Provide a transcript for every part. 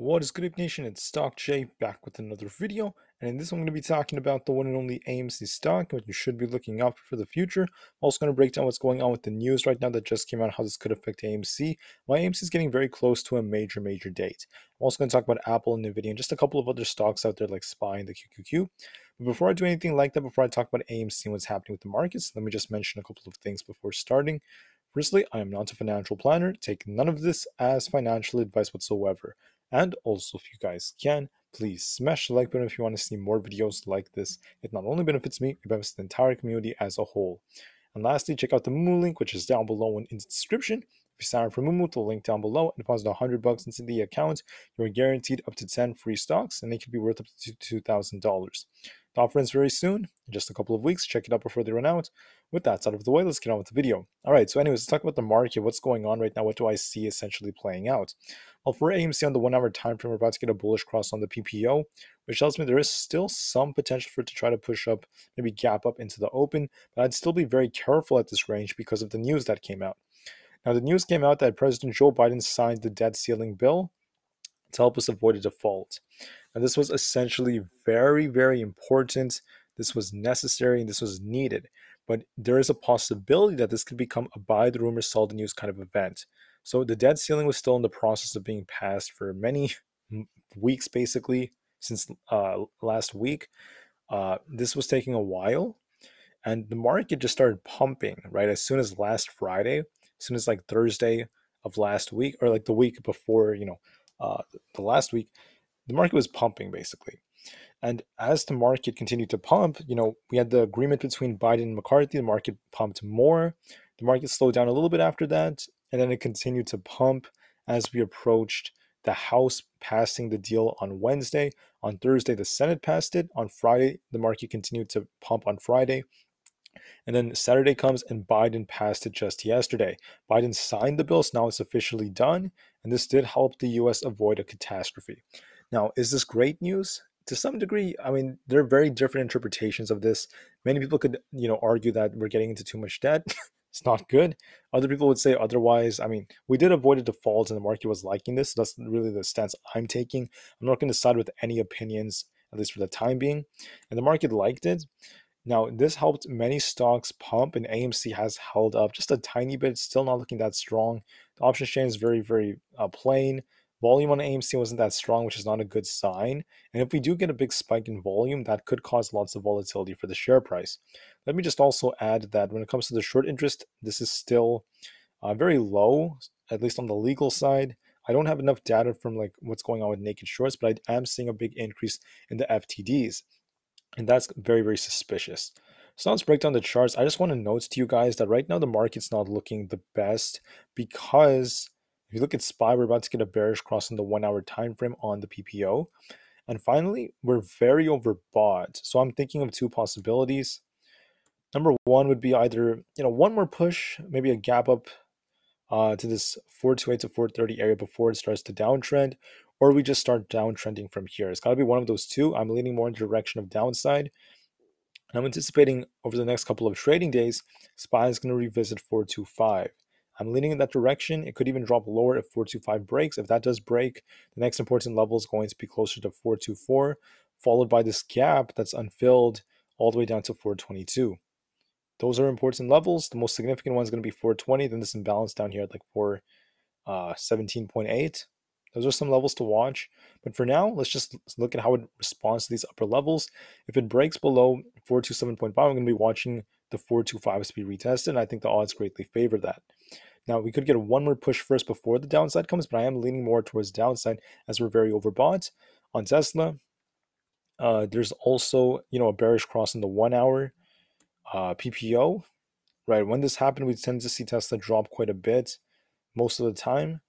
What is good Ape Nation? It's Stock Jay back with another video and in this I'm going to be talking about the one and only AMC stock what you should be looking out for the future. I'm also going to break down what's going on with the news right now that just came out, how this could affect AMC. Why AMC is getting very close to a major, major date. I'm also going to talk about Apple and Nvidia and just a couple of other stocks out there like SPY and the QQQ. But before I do anything like that, before I talk about AMC and what's happening with the markets, let me just mention a couple of things before starting. Firstly, I am not a financial planner. Take none of this as financial advice whatsoever. And also, if you guys can, please smash the like button if you want to see more videos like this. It not only benefits me, it benefits the entire community as a whole. And lastly, check out the Moomoo link, which is down below in the description. You up for Moomoo, the link down below, and deposit 100 bucks into the account, you're guaranteed up to 10 free stocks, and they could be worth up to $2,000. The offer ends very soon, in just a couple of weeks. Check it out before they run out. With that out of the way, let's get on with the video. All right, so anyways, let's talk about the market. What's going on right now? What do I see essentially playing out? Well, for AMC on the one hour time frame, we're about to get a bullish cross on the PPO, which tells me there is still some potential for it to try to push up, maybe gap up into the open, but I'd still be very careful at this range because of the news that came out. Now, the news came out that President Joe Biden signed the debt ceiling bill to help us avoid a default. And this was essentially very, very important. This was necessary and this was needed. But there is a possibility that this could become a buy the rumor, sell the news kind of event. So the debt ceiling was still in the process of being passed for many weeks, basically, since uh, last week. Uh, this was taking a while. And the market just started pumping, right? As soon as last Friday, as soon as like Thursday of last week, or like the week before, you know, uh, the last week, the market was pumping basically. And as the market continued to pump, you know, we had the agreement between Biden and McCarthy. The market pumped more. The market slowed down a little bit after that, and then it continued to pump as we approached the House passing the deal on Wednesday. On Thursday, the Senate passed it. On Friday, the market continued to pump on Friday. And then Saturday comes and Biden passed it just yesterday. Biden signed the bill, so now it's officially done. And this did help the US avoid a catastrophe. Now, is this great news? To some degree, I mean, there are very different interpretations of this. Many people could, you know, argue that we're getting into too much debt. it's not good. Other people would say otherwise. I mean, we did avoid a default and the market was liking this. That's really the stance I'm taking. I'm not going to side with any opinions, at least for the time being. And the market liked it. Now, this helped many stocks pump, and AMC has held up just a tiny bit, still not looking that strong. The option chain is very, very uh, plain. Volume on AMC wasn't that strong, which is not a good sign. And if we do get a big spike in volume, that could cause lots of volatility for the share price. Let me just also add that when it comes to the short interest, this is still uh, very low, at least on the legal side. I don't have enough data from like what's going on with naked shorts, but I am seeing a big increase in the FTDs. And that's very, very suspicious. So let's break down the charts. I just want to note to you guys that right now the market's not looking the best because if you look at SPY, we're about to get a bearish cross in the one hour time frame on the PPO. And finally, we're very overbought. So I'm thinking of two possibilities. Number one would be either, you know, one more push, maybe a gap up uh, to this 428 to 430 area before it starts to downtrend, or we just start downtrending from here. It's got to be one of those two. I'm leaning more in the direction of downside. And I'm anticipating over the next couple of trading days, SPY is going to revisit 425. I'm leaning in that direction. It could even drop lower if 425 breaks. If that does break, the next important level is going to be closer to 424, followed by this gap that's unfilled all the way down to 422. Those are important levels. The most significant one is going to be 420. Then this imbalance down here at like 417.8. Uh, Those are some levels to watch. But for now, let's just look at how it responds to these upper levels. If it breaks below 427.5, I'm going to be watching the 425s be retested. And I think the odds greatly favor that. Now, we could get one more push first before the downside comes, but I am leaning more towards downside as we're very overbought on Tesla. Uh, there's also, you know, a bearish cross in the one hour uh, PPO, right? When this happened, we tend to see Tesla drop quite a bit most of the time.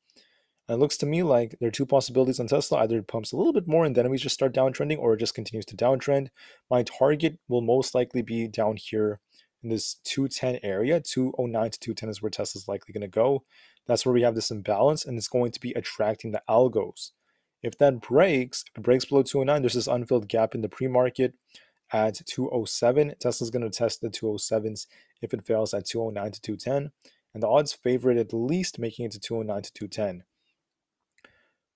And it looks to me like there are two possibilities on Tesla. Either it pumps a little bit more and then we just start downtrending, or it just continues to downtrend. My target will most likely be down here in this 210 area. 209 to 210 is where Tesla's likely going to go. That's where we have this imbalance, and it's going to be attracting the algos. If that breaks, if it breaks below 209, there's this unfilled gap in the pre-market at 207. Tesla's going to test the 207s if it fails at 209 to 210. And the odds favor it at least making it to 209 to 210.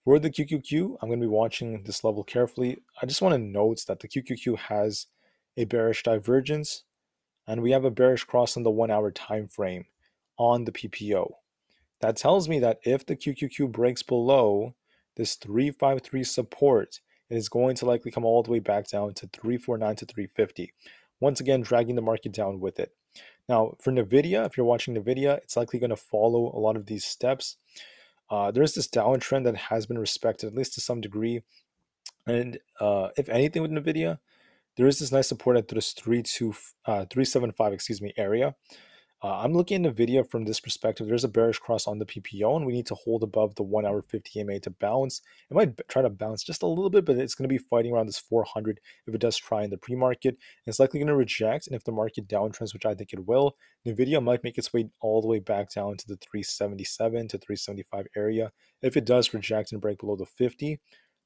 For the QQQ, I'm going to be watching this level carefully. I just want to note that the QQQ has a bearish divergence and we have a bearish cross on the one hour time frame on the PPO. That tells me that if the QQQ breaks below this 353 support, it is going to likely come all the way back down to 349 to 350. Once again, dragging the market down with it. Now, for NVIDIA, if you're watching NVIDIA, it's likely going to follow a lot of these steps. Uh, there's this downtrend that has been respected, at least to some degree. And uh, if anything with NVIDIA, there is this nice support at this three 32, uh, 375 excuse me, area. Uh, I'm looking at the video from this perspective. There's a bearish cross on the PPO, and we need to hold above the 1 hour 50 EMA to bounce. It might try to bounce just a little bit, but it's going to be fighting around this 400 if it does try in the pre market. It's likely going to reject, and if the market downtrends, which I think it will, NVIDIA might make its way all the way back down to the 377 to 375 area. If it does reject and break below the 50,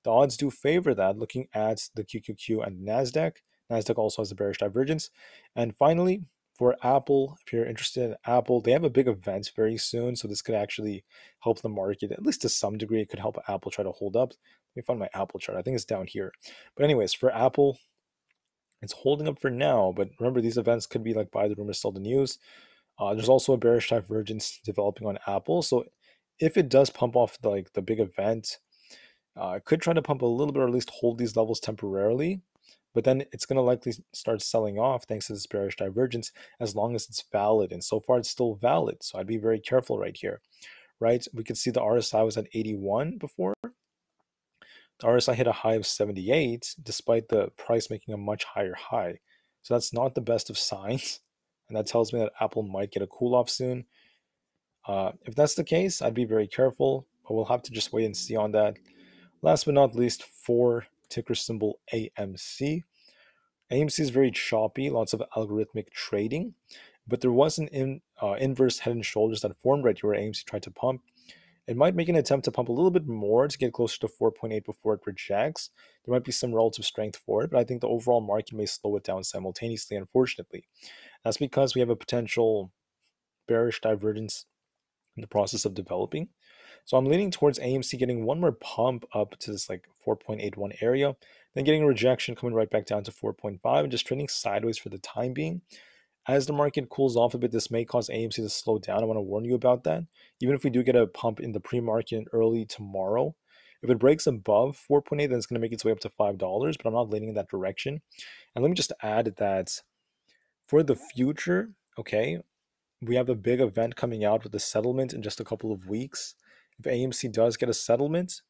the odds do favor that looking at the QQQ and NASDAQ. NASDAQ also has a bearish divergence. And finally, for Apple, if you're interested in Apple, they have a big event very soon, so this could actually help the market, at least to some degree. It could help Apple try to hold up. Let me find my Apple chart. I think it's down here. But anyways, for Apple, it's holding up for now. But remember, these events could be like buy the rumor, sell the news. Uh, there's also a bearish divergence developing on Apple. So if it does pump off the, like the big event, uh, it could try to pump a little bit or at least hold these levels temporarily but then it's going to likely start selling off thanks to this bearish divergence as long as it's valid. And so far, it's still valid. So I'd be very careful right here, right? We could see the RSI was at 81 before. The RSI hit a high of 78 despite the price making a much higher high. So that's not the best of signs. And that tells me that Apple might get a cool off soon. Uh, if that's the case, I'd be very careful, but we'll have to just wait and see on that. Last but not least, for ticker symbol AMC. AMC is very choppy, lots of algorithmic trading, but there was an in, uh, inverse head and shoulders that formed right here where AMC tried to pump. It might make an attempt to pump a little bit more to get closer to 4.8 before it rejects. There might be some relative strength for it, but I think the overall market may slow it down simultaneously, unfortunately. That's because we have a potential bearish divergence in the process of developing. So I'm leaning towards AMC getting one more pump up to this like 4.81 area, then getting a rejection coming right back down to 4.5 and just trending sideways for the time being. As the market cools off a bit, this may cause AMC to slow down. I want to warn you about that. Even if we do get a pump in the pre-market early tomorrow, if it breaks above 4.8, then it's going to make its way up to $5, but I'm not leaning in that direction. And let me just add that for the future, okay, we have a big event coming out with the settlement in just a couple of weeks if AMC does get a settlement,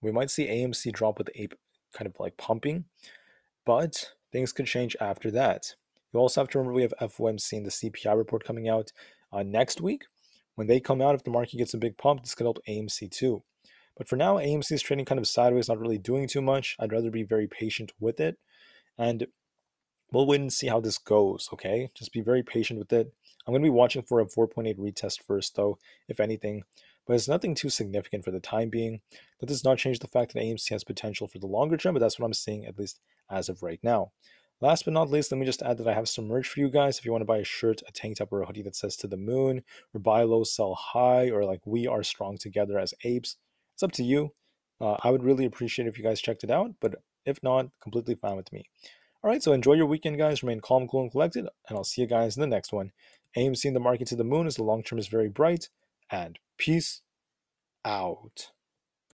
we might see AMC drop with ape kind of like pumping, but things could change after that. You also have to remember we have FOMC and the CPI report coming out uh, next week. When they come out, if the market gets a big pump, this could help AMC too. But for now, AMC is trading kind of sideways, not really doing too much. I'd rather be very patient with it. And we'll wait and see how this goes, okay? Just be very patient with it. I'm going to be watching for a 4.8 retest first, though, if anything but it's nothing too significant for the time being. That does not change the fact that AMC has potential for the longer term, but that's what I'm seeing at least as of right now. Last but not least, let me just add that I have some merch for you guys. If you want to buy a shirt, a tank top, or a hoodie that says to the moon, or buy low, sell high, or like we are strong together as apes, it's up to you. Uh, I would really appreciate if you guys checked it out, but if not, completely fine with me. All right, so enjoy your weekend, guys. Remain calm, cool, and collected, and I'll see you guys in the next one. AMC in the market to the moon as the long term is very bright, and peace out.